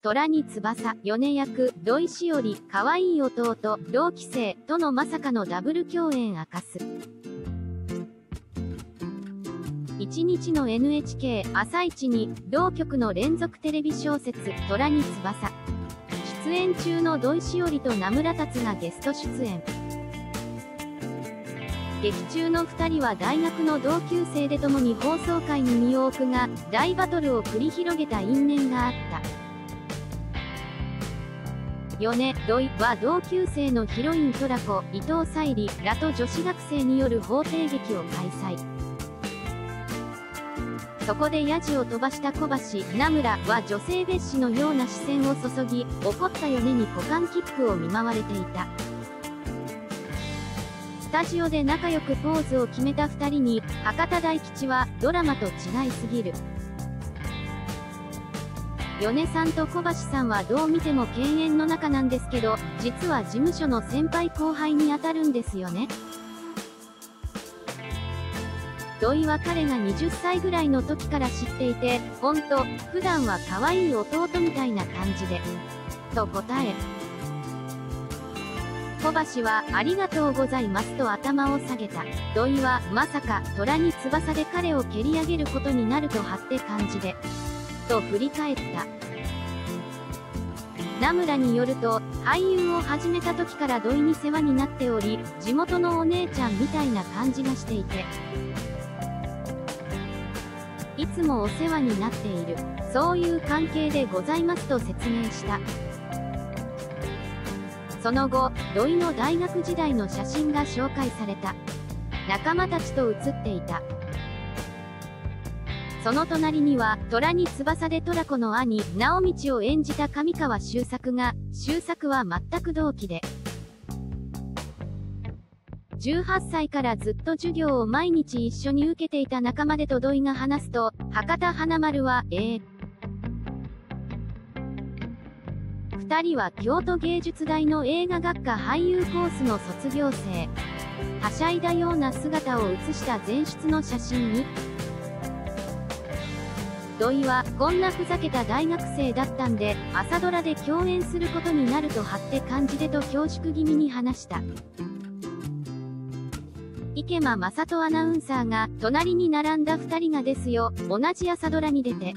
虎に翼、米役、土井しおり、可愛い弟、同期生、とのまさかのダブル共演明かす。1日の NHK 朝一に、同局の連続テレビ小説、虎に翼。出演中の土井しおりと名村達がゲスト出演。劇中の2人は大学の同級生で共に放送会に身を置くが、大バトルを繰り広げた因縁があった。米、土井は同級生のヒロイントラコ、伊藤沙莉らと女子学生による法廷劇を開催。そこでヤジを飛ばした小橋、名村は女性蔑視のような視線を注ぎ、怒った米に股間キックを見舞われていた。スタジオで仲良くポーズを決めた2人に、博多大吉は、ドラマと違いすぎる。米さんと小橋さんはどう見ても敬遠の中なんですけど、実は事務所の先輩後輩にあたるんですよね。土井は彼が20歳ぐらいの時から知っていて、ほんと、普段は可愛い弟みたいな感じで。と答え、小橋は、ありがとうございますと頭を下げた。土井は、まさか、虎に翼で彼を蹴り上げることになると張って感じで。と振り返った。名村によると、俳優を始めた時から土井に世話になっており、地元のお姉ちゃんみたいな感じがしていて、いつもお世話になっている、そういう関係でございますと説明した。その後、土井の大学時代の写真が紹介された。仲間たちと写っていた。その隣には、虎に翼で虎子の兄、直道を演じた上川修作が、修作は全く同期で、18歳からずっと授業を毎日一緒に受けていた仲間でと土井が話すと、博多華丸は、えー、2人は京都芸術大の映画学科俳優コースの卒業生。はしゃいだような姿を写した前出の写真に、土井は、こんなふざけた大学生だったんで、朝ドラで共演することになると張って感じでと恐縮気味に話した。池間正人アナウンサーが、隣に並んだ2人がですよ、同じ朝ドラに出て、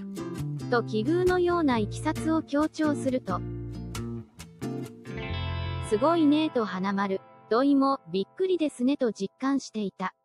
と奇遇のような経緯を強調すると、すごいねと花丸。土井も、びっくりですねと実感していた。